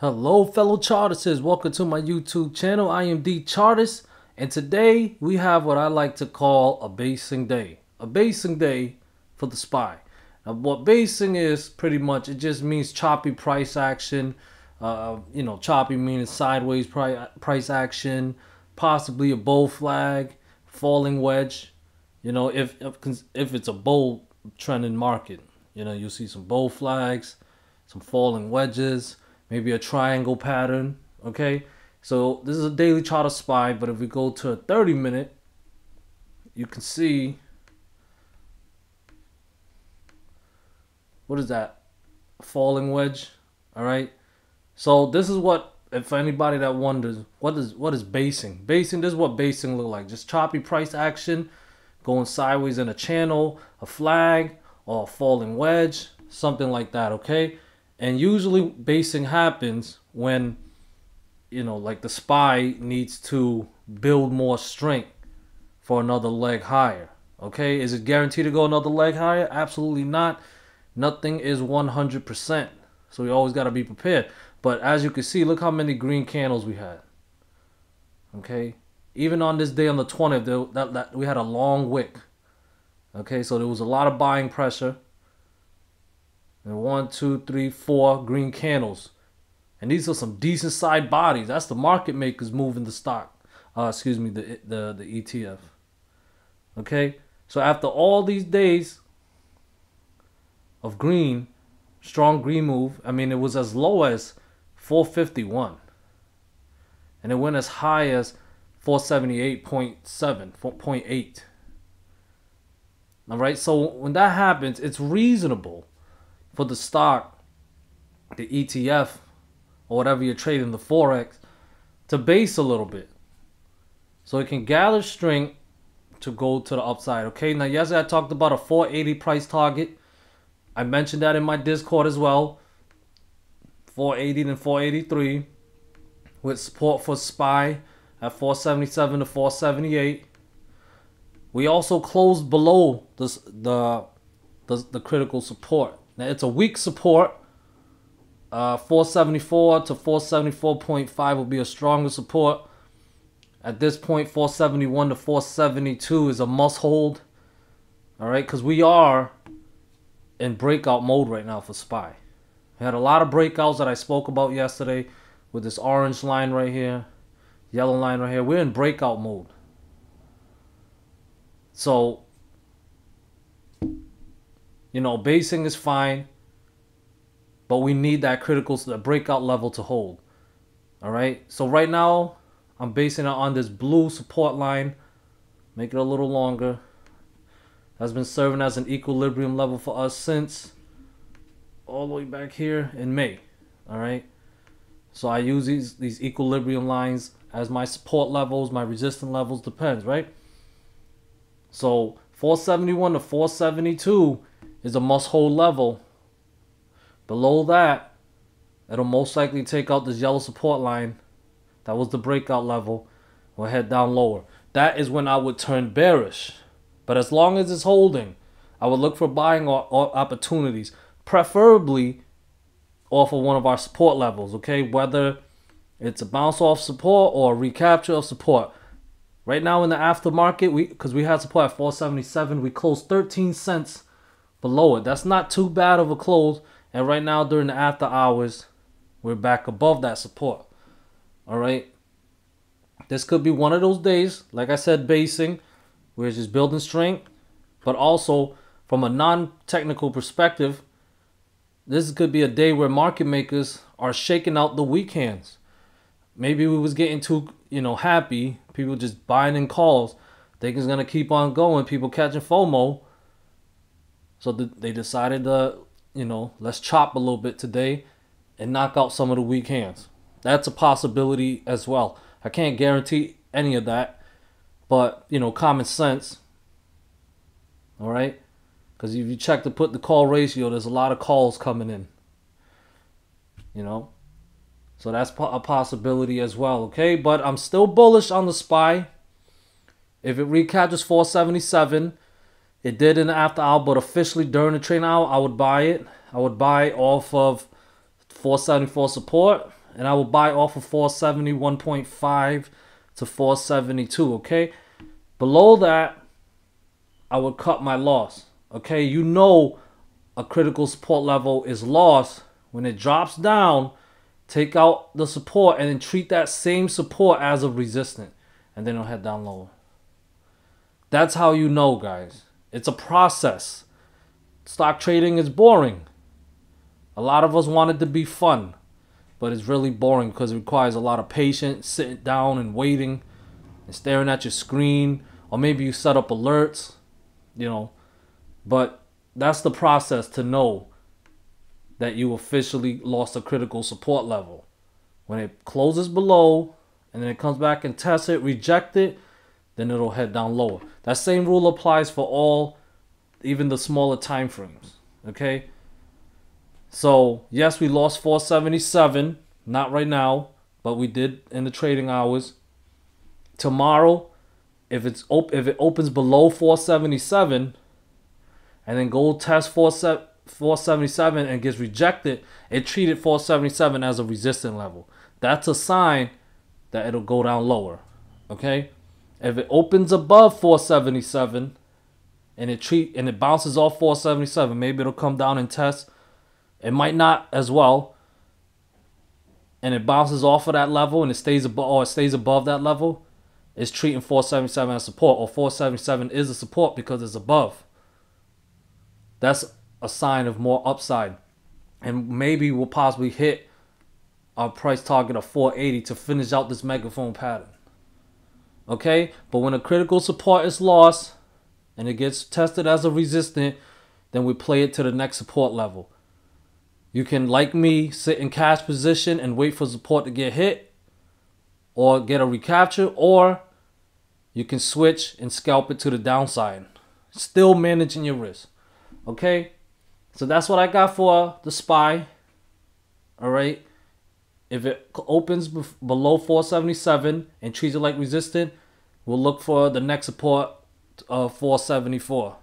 Hello, fellow chartists. Welcome to my YouTube channel. I am D Chartist, and today we have what I like to call a basing day. A basing day for the SPY. Now, what basing is pretty much it just means choppy price action. Uh, you know, choppy meaning sideways price price action, possibly a bull flag, falling wedge. You know, if if, if it's a bull trending market, you know, you'll see some bull flags, some falling wedges maybe a triangle pattern. Okay, so this is a daily chart of SPY, but if we go to a 30 minute, you can see what is that? Falling wedge. All right. So this is what if anybody that wonders what is what is basing basing this is what basing look like just choppy price action going sideways in a channel a flag or a falling wedge something like that okay and usually basing happens when, you know, like the SPY needs to build more strength for another leg higher. Okay, is it guaranteed to go another leg higher? Absolutely not. Nothing is 100%. So we always got to be prepared. But as you can see, look how many green candles we had. Okay, even on this day on the 20th, that, that we had a long wick. Okay, so there was a lot of buying pressure and one, two, three, four green candles. And these are some decent side bodies. That's the market makers moving the stock. Uh, excuse me, the, the, the ETF. Okay? So after all these days of green, strong green move, I mean, it was as low as 451. And it went as high as 478.7, 4.8. All right, so when that happens, it's reasonable for the stock, the ETF, or whatever you're trading, the Forex, to base a little bit. So it can gather strength to go to the upside. Okay, now yesterday I talked about a 480 price target. I mentioned that in my Discord as well. 480 and 483 with support for SPY at 477 to 478. We also closed below this, the, the, the critical support. Now it's a weak support. Uh, 474 to 474.5 will be a stronger support. At this point, 471 to 472 is a must hold. All right, because we are in breakout mode right now for SPY. We had a lot of breakouts that I spoke about yesterday with this orange line right here, yellow line right here. We're in breakout mode. So you know, basing is fine, but we need that critical the breakout level to hold. All right. So right now, I'm basing it on this blue support line. Make it a little longer. Has been serving as an equilibrium level for us since all the way back here in May. All right. So I use these these equilibrium lines as my support levels, my resistance levels depends, right? So 471 to 472 is a must hold level. Below that, it'll most likely take out this yellow support line. That was the breakout level. We'll head down lower. That is when I would turn bearish. But as long as it's holding, I would look for buying opportunities, preferably off of one of our support levels, okay? Whether it's a bounce off support or recapture of support. Right now in the aftermarket, we because we had support at 477, we closed 13 cents below it. That's not too bad of a close. And right now during the after hours, we're back above that support. All right. This could be one of those days, like I said, basing, we're just building strength, but also from a non-technical perspective, this could be a day where market makers are shaking out the weak hands. Maybe we was getting too, you know, happy. People just buying in calls. Thinking it's gonna keep on going. People catching FOMO. So th- they decided to, you know, let's chop a little bit today and knock out some of the weak hands. That's a possibility as well. I can't guarantee any of that, but you know, common sense. All right, because if you check the put the call ratio, there's a lot of calls coming in. You know, so that's a possibility as well. Okay, but I'm still bullish on the SPY. If it recaptures 477 it did in the after hour, but officially during the train hour, I would buy it. I would buy off of 474 support and I would buy off of 471.5 to 472, okay? Below that, I would cut my loss. Okay, you know a critical support level is lost when it drops down. Take out the support and then treat that same support as a resistance, and then it'll head down lower. That's how you know, guys. It's a process. Stock trading is boring. A lot of us want it to be fun, but it's really boring because it requires a lot of patience, sitting down and waiting and staring at your screen, or maybe you set up alerts, you know. But that's the process to know that you officially lost a critical support level. When it closes below and then it comes back and tests it, reject it, then it'll head down lower. That same rule applies for all, even the smaller time frames. Okay. So yes, we lost 477. Not right now, but we did in the trading hours. Tomorrow, if it's op- if it opens below 477, and then gold test 477 and gets rejected, it treated 477 as a resistant level. That's a sign that it'll go down lower. Okay? If it opens above 477 and it treat and it bounces off 477, maybe it'll come down and test. It might not as well. And it bounces off of that level and it stays above or it stays above that level. It's treating 477 as support or 477 is a support because it's above. That's a sign of more upside. And maybe we'll possibly hit our price target of 480 to finish out this megaphone pattern. Okay? But when a critical support is lost and it gets tested as a resistant, then we play it to the next support level. You can, like me, sit in cash position and wait for support to get hit or get a recapture, or you can switch and scalp it to the downside. Still managing your risk. Okay? So that's what I got for the SPY. All right? If it opens below 477 and treats it like resistant, we'll look for the next support uh, of 474.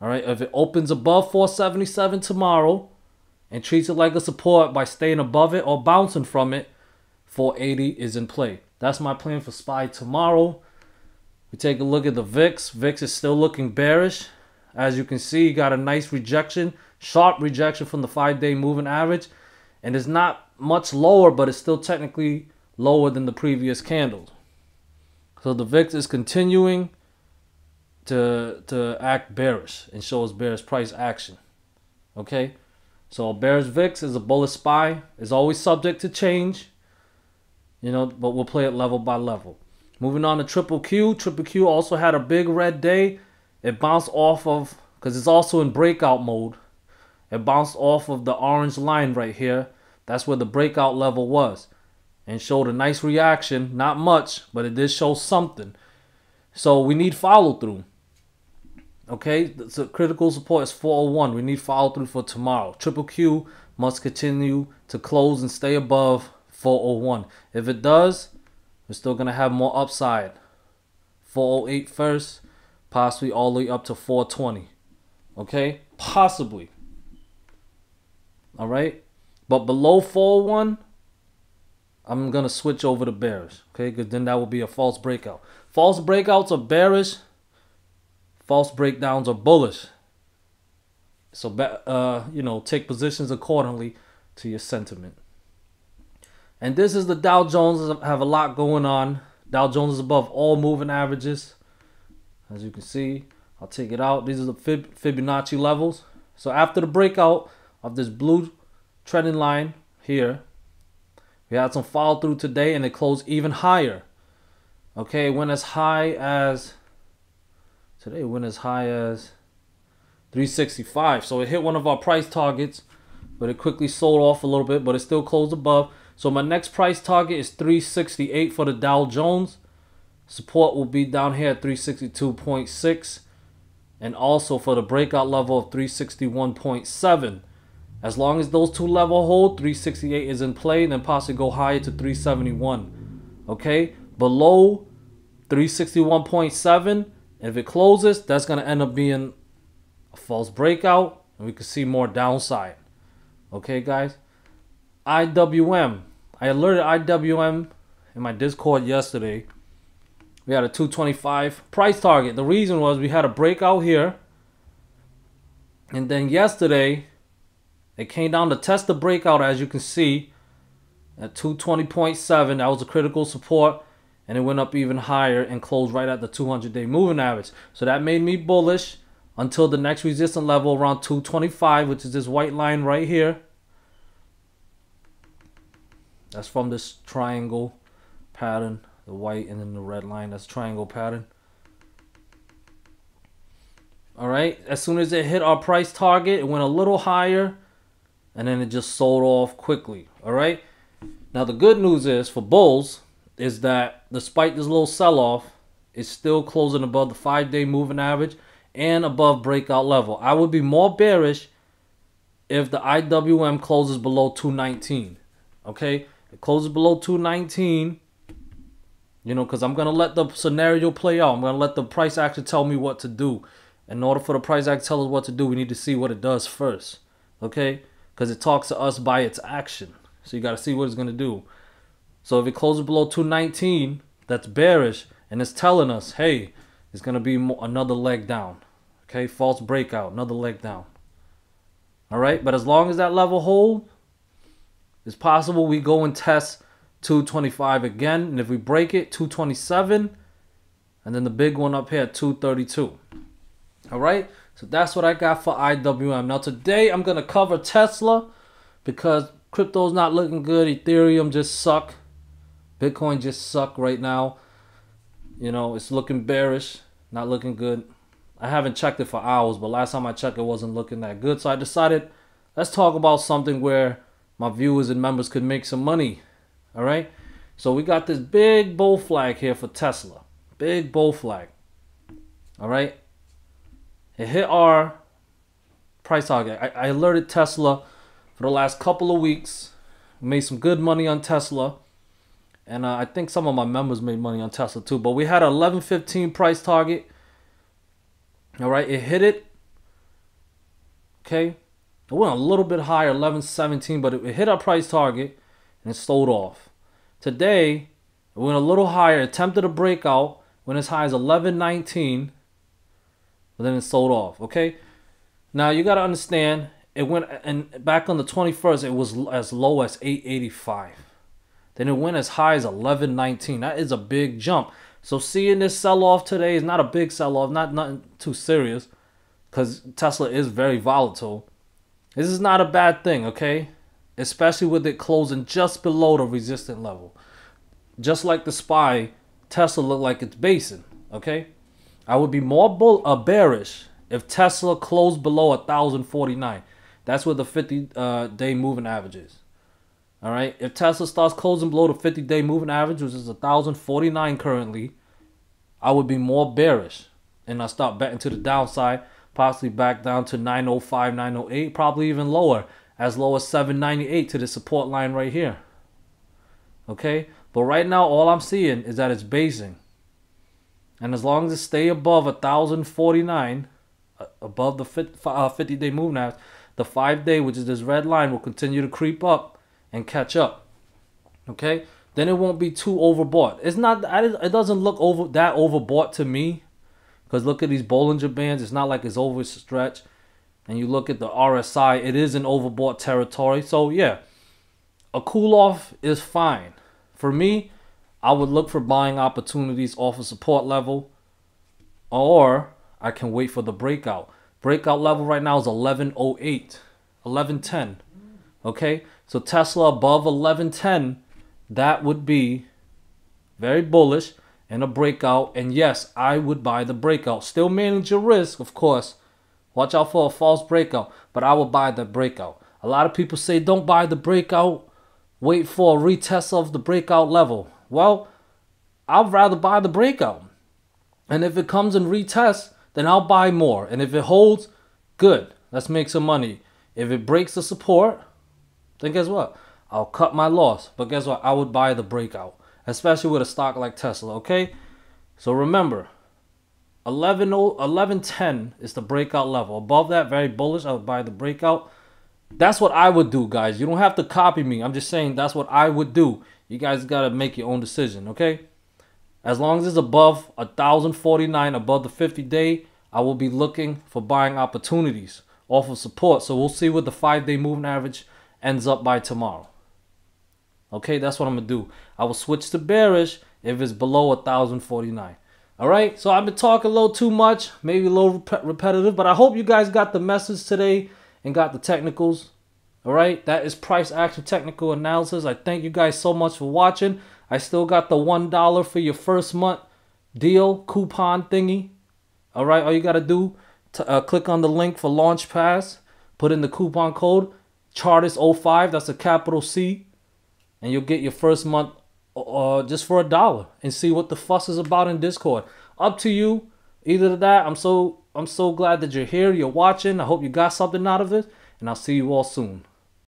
All right? If it opens above 477 tomorrow and treats it like a support by staying above it or bouncing from it, 480 is in play. That's my plan for SPY tomorrow. We take a look at the VIX. VIX is still looking bearish. As you can see, you got a nice rejection, sharp rejection from the five-day moving average. And it's not much lower, but it's still technically lower than the previous candles. So the VIX is continuing to, to act bearish and shows bearish price action. Okay? So bearish VIX is a bullish SPY. Is always subject to change. You know, but we'll play it level by level. Moving on to Triple Q. Triple Q also had a big red day it bounced off of, because it's also in breakout mode, it bounced off of the orange line right here. That's where the breakout level was. And showed a nice reaction. Not much, but it did show something. So we need follow through. Okay, the critical support is 401. We need follow through for tomorrow. Triple Q must continue to close and stay above 401. If it does, we're still going to have more upside. 408 first, possibly all the way up to 420. Okay? Possibly. All right? But below 4 1, I'm going to switch over to bearish. Okay? Because then that will be a false breakout. False breakouts are bearish. False breakdowns are bullish. So, uh, you know, take positions accordingly to your sentiment. And this is the Dow Jones. Have a lot going on. Dow Jones is above all moving averages. As you can see, I'll take it out. These are the Fib Fibonacci levels. So after the breakout of this blue trending line here, we had some follow through today and it closed even higher. Okay, it went as high as, today it went as high as 365. So it hit one of our price targets, but it quickly sold off a little bit, but it still closed above. So my next price target is 368 for the Dow Jones. Support will be down here at 362.6 and also for the breakout level of 361.7. As long as those two level hold, 368 is in play, then possibly go higher to 371. Okay, below 361.7, if it closes, that's going to end up being a false breakout, and we can see more downside. Okay, guys. IWM, I alerted IWM in my Discord yesterday. We had a 225 price target. The reason was we had a breakout here. And then yesterday, it came down to test the breakout, as you can see, at 220.7. That was a critical support. And it went up even higher and closed right at the 200 day moving average. So that made me bullish until the next resistance level around 225, which is this white line right here. That's from this triangle pattern, the white and then the red line. That's triangle pattern. All right, as soon as it hit our price target, it went a little higher and then it just sold off quickly. All right. Now the good news is for bulls is that despite this little sell-off, it's still closing above the five-day moving average and above breakout level. I would be more bearish if the IWM closes below 219. Okay, it closes below 219. You know, because I'm gonna let the scenario play out. I'm gonna let the price action tell me what to do. In order for the price action to tell us what to do, we need to see what it does first. Okay, because it talks to us by its action. So you got to see what it's gonna do. So if it closes below 219, that's bearish, and it's telling us, hey, it's gonna be another leg down. Okay, false breakout, another leg down. All right, but as long as that level hold, it's possible we go and test 225 again. And if we break it, 227, and then the big one up here at 232. All right, so that's what I got for IWM. Now today I'm gonna cover Tesla because crypto's not looking good. Ethereum just suck. Bitcoin just suck right now. You know, it's looking bearish, not looking good. I haven't checked it for hours, but last time I checked, it wasn't looking that good. So I decided, let's talk about something where my viewers and members could make some money. All right. So we got this big bull flag here for Tesla. Big bull flag. All right. It hit our price target. I, I alerted Tesla for the last couple of weeks. Made some good money on Tesla. And uh, I think some of my members made money on Tesla too. But we had an 11.15 price target. All right, it hit it. Okay, it went a little bit higher, 11.17, but it, it hit our price target and it sold off. Today, it went a little higher, attempted a breakout, went as high as 11.19, but then it sold off. Okay, now you got to understand, it went and back on the 21st, it was as low as 8.85. Then it went as high as 11.19. That is a big jump. So seeing this sell off today is not a big sell off, not nothing too serious, because Tesla is very volatile. This is not a bad thing, okay? Especially with it closing just below the resistant level. Just like the SPY, Tesla looked like it's basing, okay? I would be more bull uh, bearish if Tesla closed below 1,049. That's where the 50 uh, day moving average is. All right. If Tesla starts closing below the 50 day moving average, which is 1,049 currently, I would be more bearish. And I start betting to the downside, possibly back down to 905, 908, probably even lower, as low as 798 to the support line right here. Okay. But right now, all I'm seeing is that it's basing. And as long as it stay above 1,049, uh, above the 50 uh, day moving average, the five day, which is this red line, will continue to creep up and catch up. Okay? Then it won't be too overbought. It's not that it doesn't look over that overbought to me. Cuz look at these Bollinger Bands, it's not like it's overstretched. And you look at the RSI, it is in overbought territory. So yeah, a cool off is fine. For me, I would look for buying opportunities off a support level or I can wait for the breakout. Breakout level right now is 1108, 1110. Okay? So Tesla above 1110, that would be very bullish and a breakout. And yes, I would buy the breakout. Still manage your risk, of course. Watch out for a false breakout, but I would buy the breakout. A lot of people say don't buy the breakout, wait for a retest of the breakout level. Well, I'd rather buy the breakout. And if it comes and retests, then I'll buy more. And if it holds, good. Let's make some money. If it breaks the support, then guess what? I'll cut my loss. But guess what? I would buy the breakout, especially with a stock like Tesla, okay? So remember, 11, 1110 is the breakout level. Above that, very bullish. I would buy the breakout. That's what I would do, guys. You don't have to copy me. I'm just saying that's what I would do. You guys gotta make your own decision, okay? As long as it's above 1,049, above the 50 day, I will be looking for buying opportunities off of support. So we'll see what the five day moving average ends up by tomorrow. Okay, that's what I'm gonna do. I will switch to bearish if it's below 1,049. All right, so I've been talking a little too much, maybe a little rep repetitive, but I hope you guys got the message today and got the technicals. All right, that is price action technical analysis. I thank you guys so much for watching. I still got the $1 for your first month deal coupon thingy. All right, all you got to do, to, uh, click on the link for LaunchPass, put in the coupon code, Chartist05, that's a capital C, and you'll get your first month uh, just for a dollar and see what the fuss is about in Discord. Up to you. Either that, I'm so I'm so glad that you're here, you're watching. I hope you got something out of it, and I'll see you all soon.